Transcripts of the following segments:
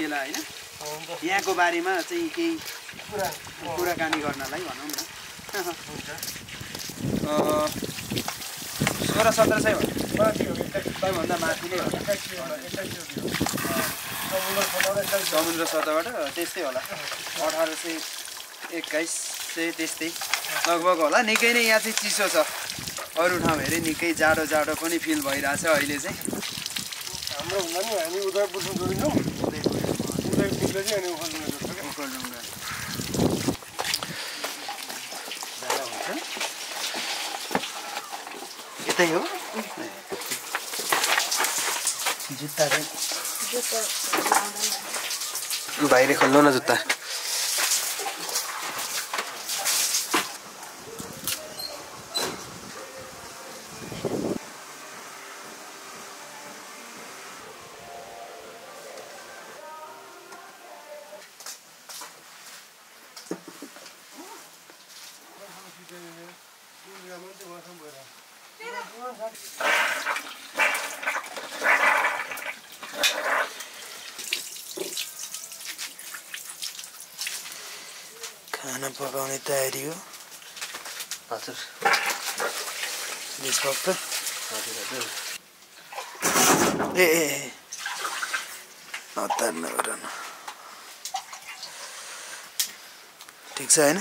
सकिएला होइन। यहाँको बारेमा चाहिँ केही कुरा। कुराकानी गर्नलाई भनौँ न। सोह्र सत्र सय सबैभन्दा माथि नै समुद्र सतहबाट त्यस्तै होला। अठार सय एक्काइस सय त्यस्तै। लगभग होला। निकै नै यहाँ चाहिँ चिसो छ। अरू ठाउँ हेरे निकै जाडो जाडो पनि फिल भइरहेछ अहिले चाहिँ। हाम्रो भन्दा नि हामी उदयपुरसम्म जोडिन्छौँ उदयपुरले चाहिँ अनि उखाल्नु जोड्छ क्या ओखलढुङ्गा जाडो हुन्छ यतै हो? जुत्ता चाहिँ? बाहिर खोल्नु न जुत्ता। खाना पकाउने तयारी हो हजुर देशभक्त हजुर हजुर ए। हतार नगर ठिक छ होइन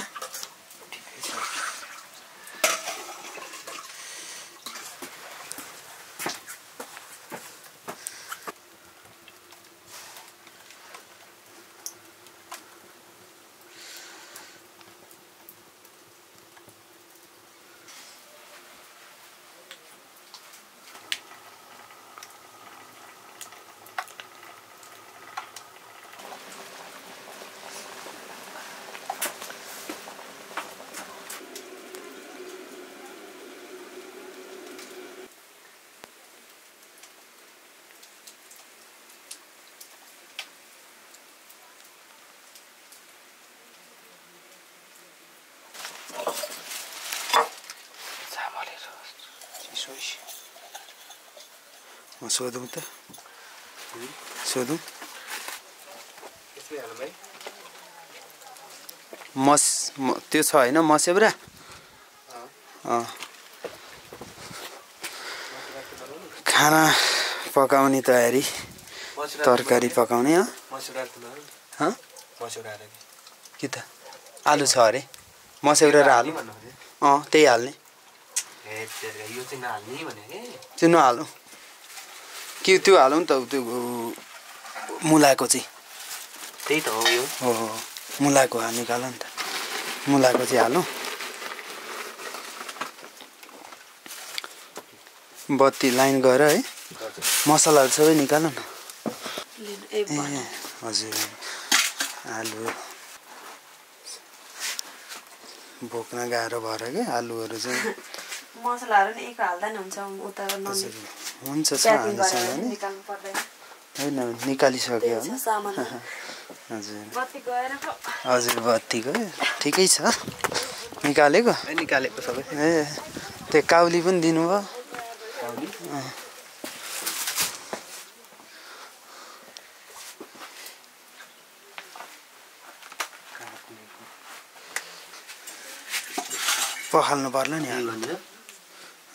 चिसो म सोधौँ त सोधौँ मस त्यो छ होइन मसेब्रा खाना पकाउने तयारी तरकारी पकाउने हँ? कि त आलु छ अरे मसेब्रा र आलु अँ त्यही हाल्ने यो चाहिँ नहाल्ने कि त्यो हालौँ त त्यो मुलाको चाहिँ। त्यही त हो यो। हो हो मुलाको हाल निकाल नि त। मुलाको चाहिँ हालौँ बत्ती लाइन गएर है। मसलाहरू सबै निकाल न। ए हजुर। आलु। बोक्न गाह्रो भएर क्या आलुहरू चाहिँ मसलाहरू नि एक हाल्दा नि हुन्छ उता हुन्छ होइन निकालिसक्यो सामान हजुर। बत्ती हजुर बत्तीको ठिकै छ। निकालेको? निकालेको सबै। ए त्यो काउली पनि दिनुभयो। पखाल्नु पर्ला नि आलु।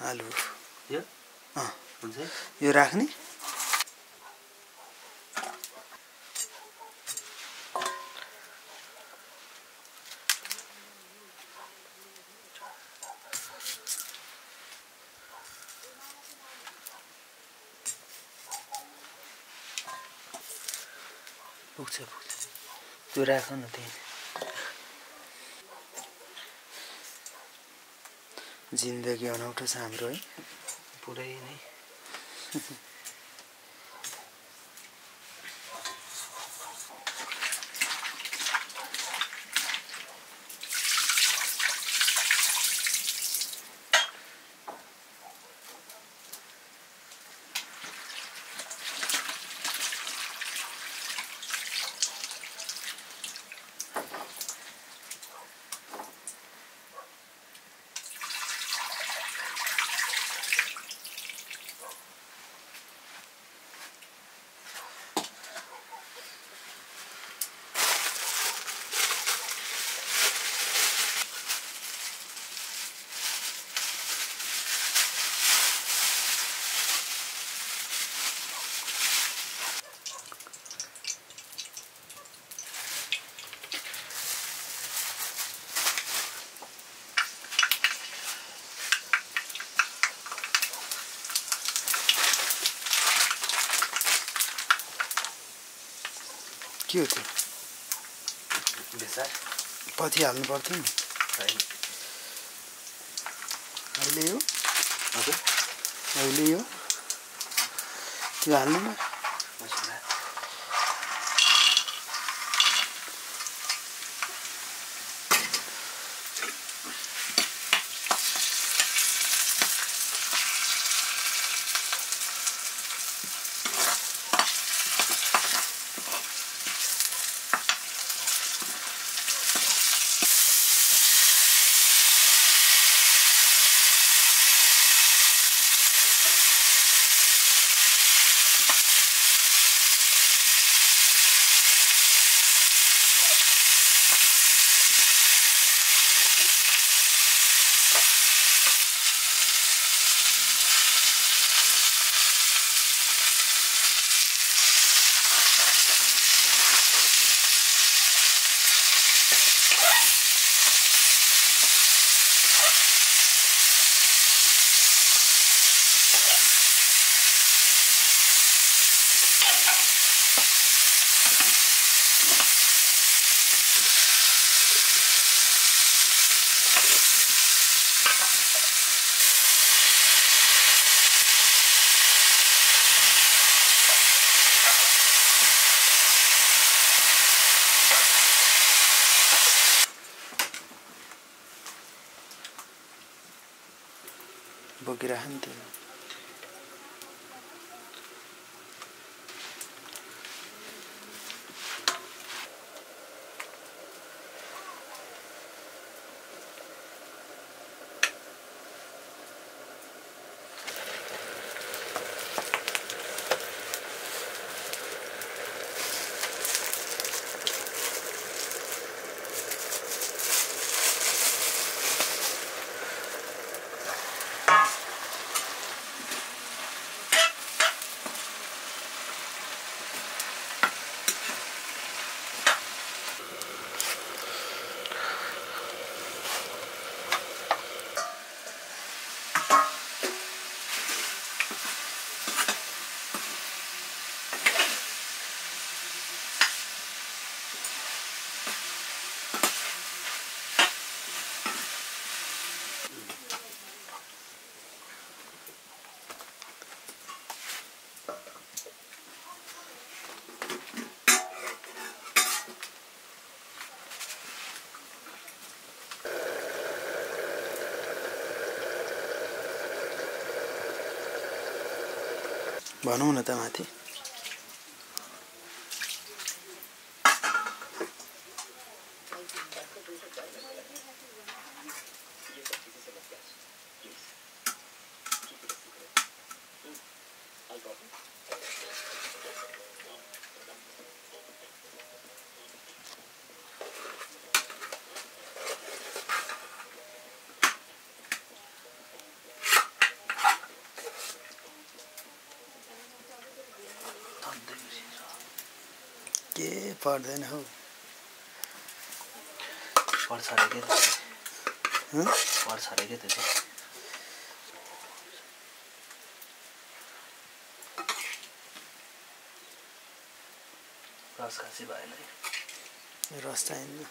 आलु। यो अँ। हुन्छ यो राख्ने। पुग्छ पुग्छ। त्यो राख न त्यही। जिन्दगी अनौठो छ हाम्रो है। पुरै नै। C'est fou. के हो त्यो? बेसार। पछि हाल्नु पर्थ्यो नि। अहिले यो? हजुर। अहिले यो? त्यो हाल्नु porque era gente, ¿no? भनौँ न त माथि के पर्दैन हौ। पर्छ अरे के? पर्छ अरे के त्यो चाहिँ रस खाँसी भएन रस चाहिन्न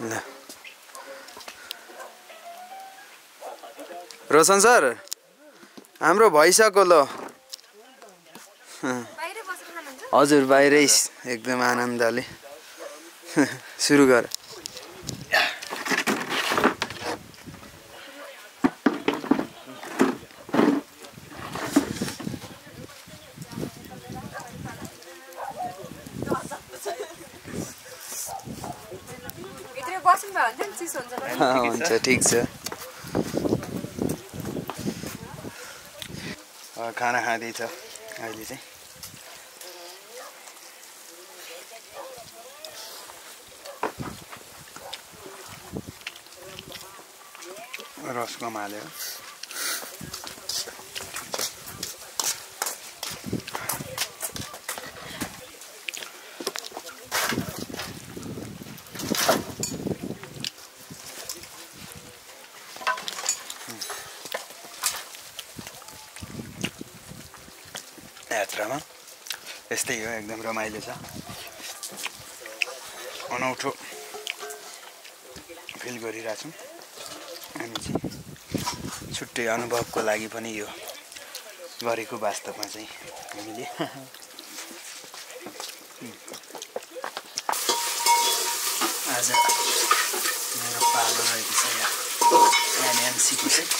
ल रोशन सर हाम्रो भइसक्यो ल। हजुर बाहिरै एकदम आनन्दले। सुरु गर भित्रै बस्नु भयो भने चाहिँ चिसो हुन्छ नि। ठिक छ। खाना खाँदैछ अहिले चाहिँ। रस कमाल्यो यस्तै हो एकदम रमाइलो छ। अनौठो फिल गरिरहेछौँ। हामी चाहिँ छुट्टै अनुभवको लागि पनि यो गरेको वास्तवमा चाहिँ हामीले। आज मेरो पालो रहेको छ यहाँ। एनएनसीको चाहिँ।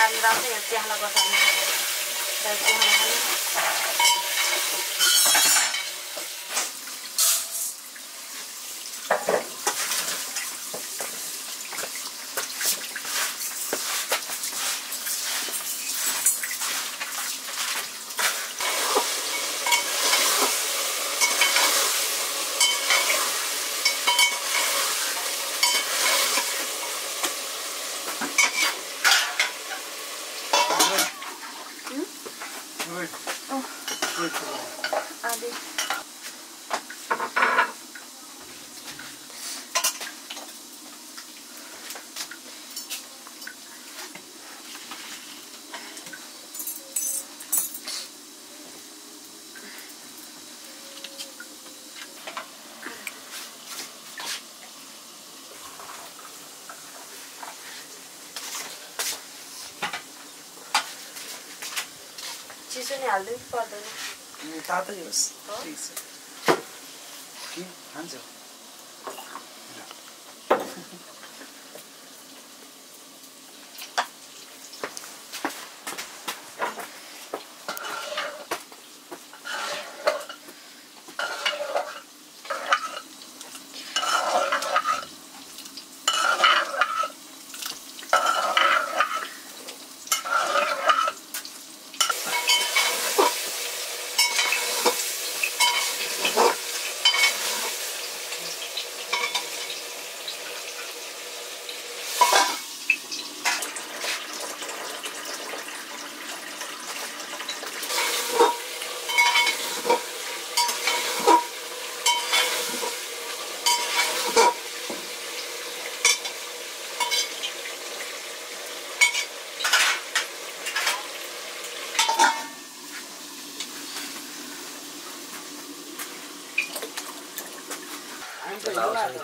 राख्छ यहाँ चियाला बसाल्नु चिसो नि हाल्दै पर्दैन तातै होस् ठिक छ खान्छौ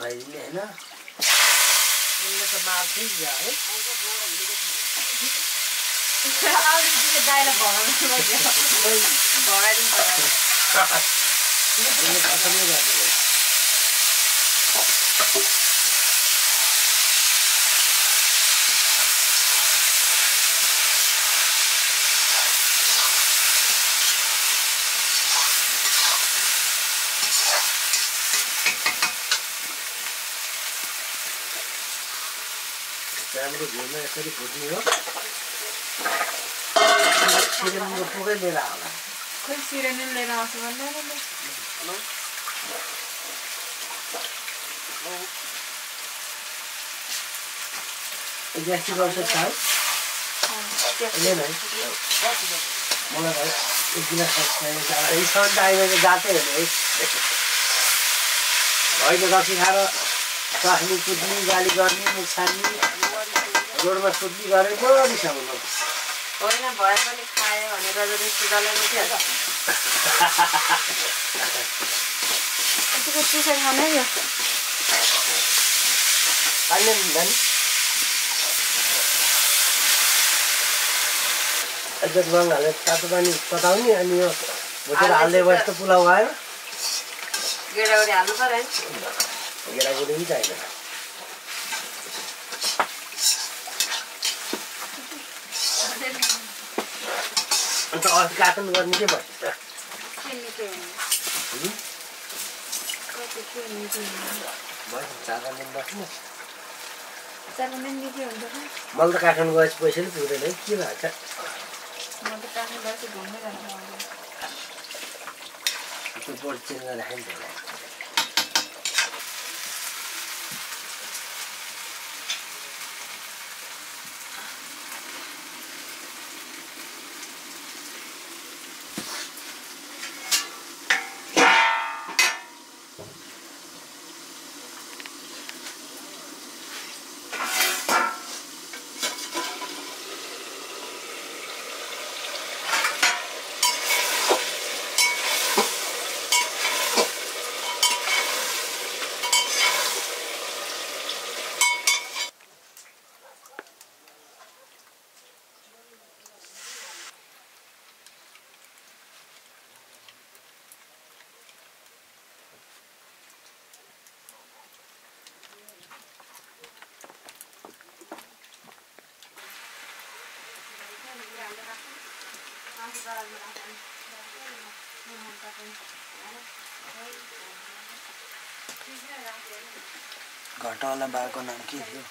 बहिनीले होइन उसले त मार्थ्यो नि है भगाइदिनु पर्यो घुम्न यसरी फुट्ने हो पुगै लिएर खोइ सिरेनी लिएर आउँछु भन्दा ग्यास्ट्रिक अल्सर छ है लिएन है मलाई भाइ एक गिलास सन्त जातै होइन है होइन रक्सी खाएर स्वास्नी कुद्ने गाली गर्ने मुख छान्ने रोडमा सुत्ने गरे पो रिसाउनु होइन भए पनि खायो भनेर यतिको चिसो खानै यो एकचोटि रङ हालेर तातो पानी तताउने अनि यो भुटेर हाल्दै बस् त पुलाउ आयो गेडाउडी हाल्नु पऱ्यो। है गेडागुडी पनि चाहिँदैन अन्त अरू काटुन गर्ने के भयो त के निकै हुने कति के निकै हुने भयो चार पाँच दिन बस्नु दिन निकै हुन्छ कि मलाई त काठमाडौँ गएपछि पैसा नि पुग्दैन है के भएको छ? म नि त घटावाला बाको नाम के थियो